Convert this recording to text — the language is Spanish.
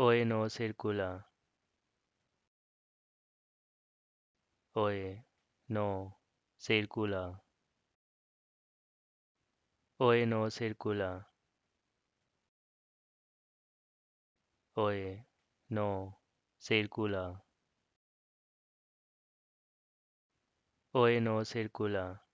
Hoy no circula. Hoy no circula. Hoy no circula. Hoy no circula. Hoy no circula.